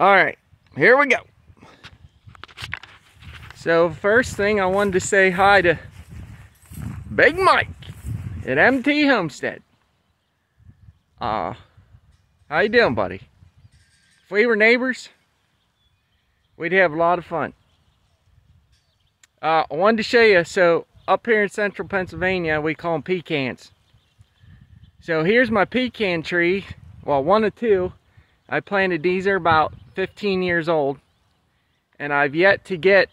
All right, here we go. So first thing I wanted to say hi to Big Mike at MT Homestead. Uh, how you doing, buddy? If we were neighbors, we'd have a lot of fun. Uh, I wanted to show you, so up here in central Pennsylvania, we call them pecans. So here's my pecan tree, well one of two. I planted these are about 15 years old and I've yet to get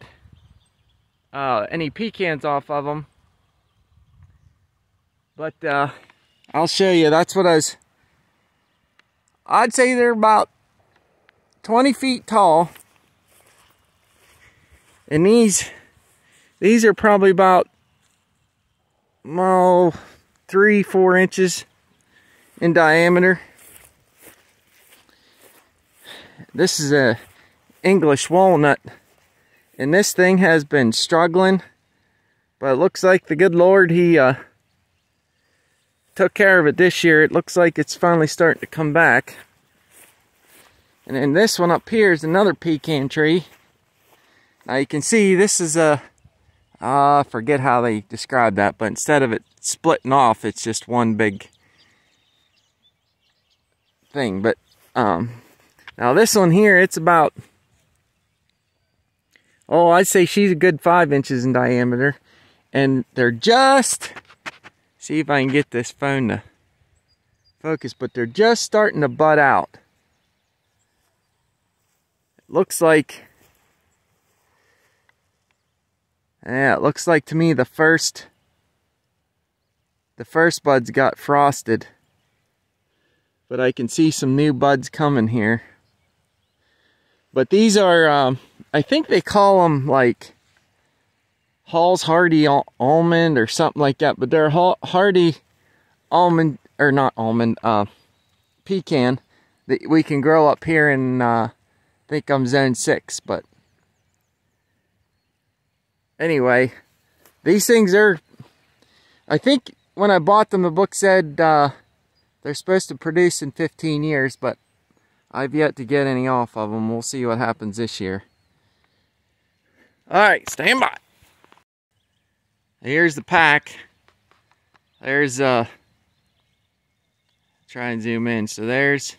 uh, any pecans off of them. But uh, I'll show you, that's what I was, I'd say they're about 20 feet tall. And these, these are probably about, oh, three, four inches in diameter. This is a English walnut. And this thing has been struggling. But it looks like the good Lord, he uh, took care of it this year. It looks like it's finally starting to come back. And then this one up here is another pecan tree. Now you can see this is a, uh, forget how they describe that, but instead of it splitting off, it's just one big thing. But um, now this one here, it's about, oh, I'd say she's a good five inches in diameter. And they're just, see if I can get this phone to focus, but they're just starting to bud out. It looks like, yeah, it looks like to me the first, the first buds got frosted. But I can see some new buds coming here. But these are, um, I think they call them like Hall's Hardy al almond or something like that. But they're hardy almond, or not almond, uh, pecan that we can grow up here in, uh, I think I'm zone six. But anyway, these things are, I think when I bought them, the book said, uh, they're supposed to produce in 15 years, but I've yet to get any off of them. We'll see what happens this year. All right, stand by. Here's the pack. There's, uh, try and zoom in. So there's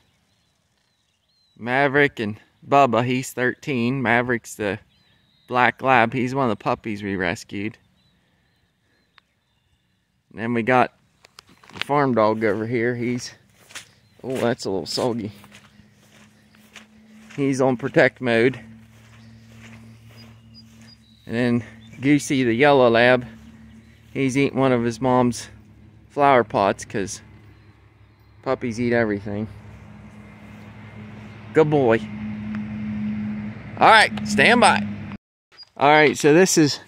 Maverick and Bubba. He's 13. Maverick's the black lab. He's one of the puppies we rescued. And then we got the farm dog over here, he's, oh, that's a little soggy. He's on protect mode. And then Goosey, the yellow lab, he's eating one of his mom's flower pots because puppies eat everything. Good boy. All right, stand by. All right, so this is,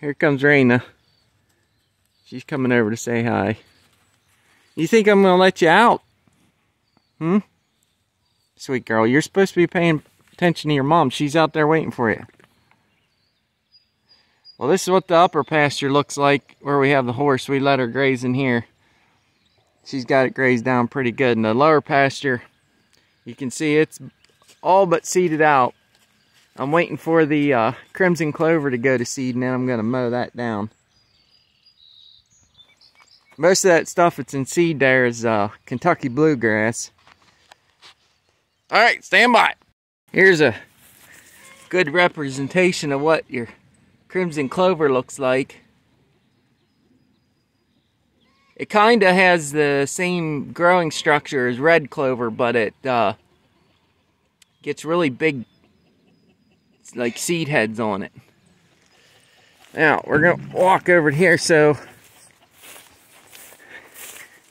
here comes Raina. She's coming over to say hi. You think I'm to let you out? Hmm? Sweet girl, you're supposed to be paying attention to your mom. She's out there waiting for you. Well, this is what the upper pasture looks like where we have the horse. We let her graze in here. She's got it grazed down pretty good. In the lower pasture, you can see it's all but seeded out. I'm waiting for the uh, crimson clover to go to seed and then I'm going to mow that down. Most of that stuff that's in seed there is uh, Kentucky bluegrass. All right, stand by. Here's a good representation of what your crimson clover looks like. It kind of has the same growing structure as red clover, but it uh, gets really big, like seed heads on it. Now, we're going to walk over here so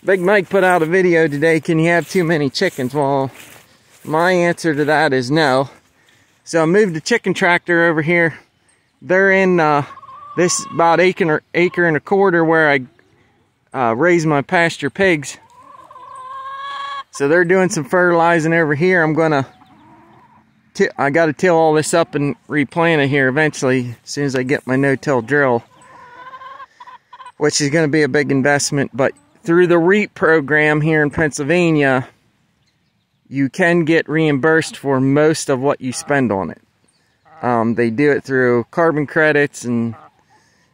Big Mike put out a video today, can you have too many chickens? Well, my answer to that is no. So I moved the chicken tractor over here. They're in uh, this about acre, acre and a quarter where I uh, raise my pasture pigs. So they're doing some fertilizing over here. I'm gonna, I gotta till all this up and replant it here eventually, as soon as I get my no-till drill. Which is gonna be a big investment, but through the REAP program here in Pennsylvania, you can get reimbursed for most of what you spend on it. Um, they do it through carbon credits, and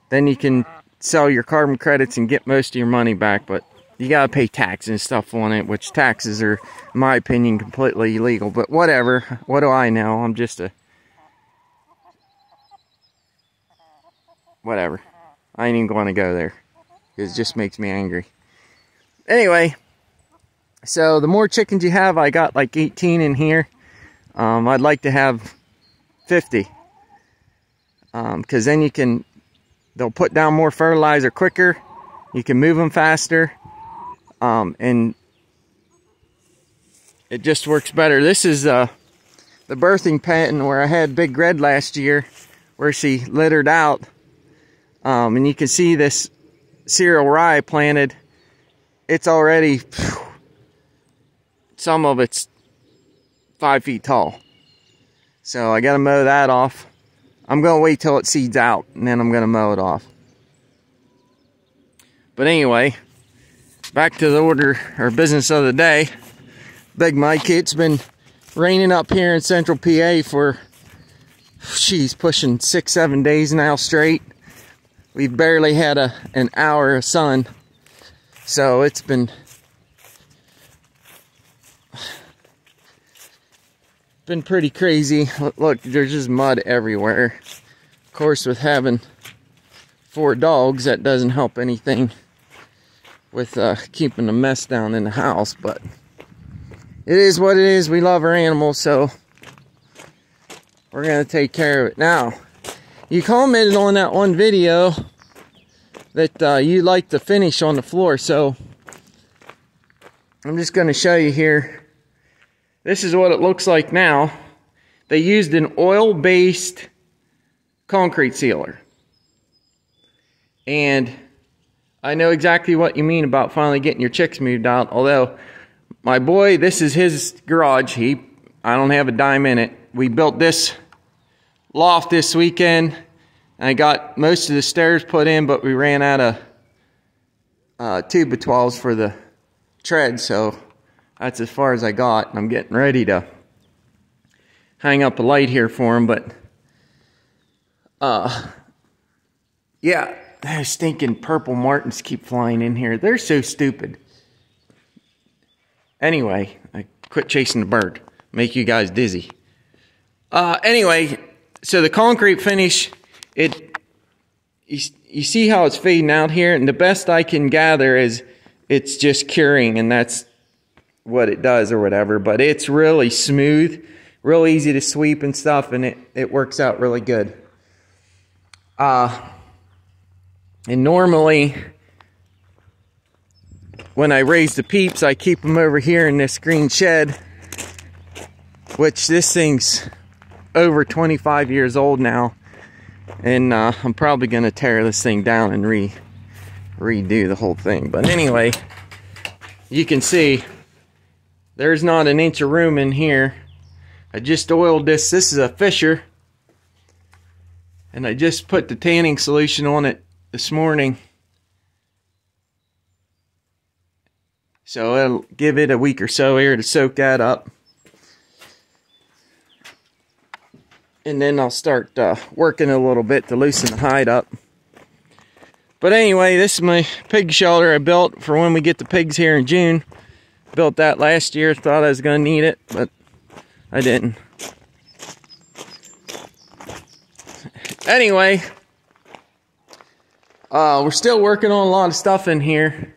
then you can sell your carbon credits and get most of your money back. But you gotta pay tax and stuff on it, which taxes are, in my opinion, completely illegal. But whatever. What do I know? I'm just a whatever. I ain't even going to go there. It just makes me angry. Anyway, so the more chickens you have, I got like 18 in here. Um, I'd like to have 50. Because um, then you can, they'll put down more fertilizer quicker. You can move them faster. Um, and it just works better. This is uh, the birthing pen where I had Big Red last year, where she littered out. Um, and you can see this cereal rye planted. It's already, phew, some of it's five feet tall. So I got to mow that off. I'm to wait till it seeds out and then I'm to mow it off. But anyway, back to the order or business of the day. Big Mike, it's been raining up here in central PA for, she's pushing six, seven days now straight. We've barely had a an hour of sun. So it's been been pretty crazy. Look, there's just mud everywhere. Of course, with having four dogs, that doesn't help anything with uh, keeping the mess down in the house, but it is what it is. We love our animals, so we're going to take care of it. Now, you commented on that one video that uh, you like the finish on the floor, so I'm just going to show you here this is what it looks like now. They used an oil-based concrete sealer. And I know exactly what you mean about finally getting your chicks moved out. Although, my boy, this is his garage. He, I don't have a dime in it. We built this loft this weekend. I got most of the stairs put in, but we ran out of uh, 2 by 12s for the tread, so that's as far as I got. I'm getting ready to hang up a light here for him, but uh, yeah, those stinking purple martins keep flying in here. They're so stupid. Anyway, I quit chasing the bird. Make you guys dizzy. Uh, anyway, so the concrete finish, it you, you see how it's fading out here, and the best I can gather is it's just curing, and that's what it does or whatever, but it's really smooth, real easy to sweep and stuff, and it, it works out really good. Uh, and normally, when I raise the peeps, I keep them over here in this green shed, which this thing's over 25 years old now. And uh, I'm probably going to tear this thing down and re redo the whole thing. But anyway, you can see there's not an inch of room in here. I just oiled this. This is a Fisher. And I just put the tanning solution on it this morning. So I'll give it a week or so here to soak that up. And then I'll start uh, working a little bit to loosen the hide up. But anyway, this is my pig shelter I built for when we get the pigs here in June. Built that last year, thought I was going to need it, but I didn't. Anyway, uh, we're still working on a lot of stuff in here.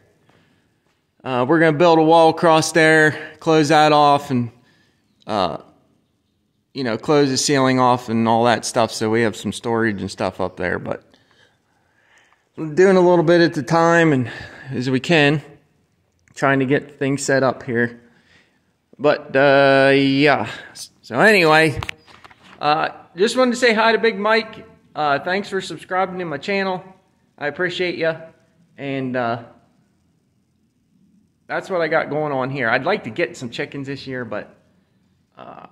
Uh, we're going to build a wall across there, close that off, and, uh, you know, close the ceiling off and all that stuff so we have some storage and stuff up there. But doing a little bit at the time and as we can trying to get things set up here. But uh, yeah, so anyway, uh, just wanted to say hi to Big Mike. Uh, thanks for subscribing to my channel. I appreciate you. And uh, that's what I got going on here. I'd like to get some chickens this year, but uh,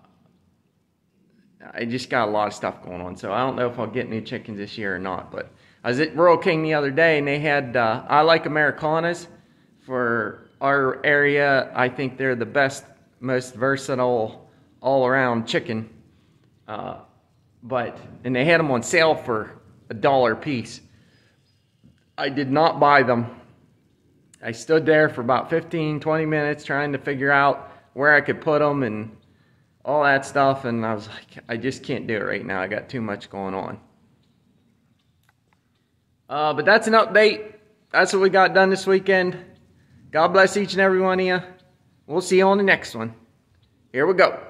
I just got a lot of stuff going on. So I don't know if I'll get any chickens this year or not. But I was at Rural King the other day, and they had uh, I like Americanas for our area, I think they're the best most versatile all around chicken. Uh, but, and they had them on sale for a dollar a piece. I did not buy them. I stood there for about 15, 20 minutes trying to figure out where I could put them and all that stuff. And I was like, I just can't do it right now. I got too much going on. Uh, but that's an update. That's what we got done this weekend. God bless each and every one of you. We'll see you on the next one. Here we go.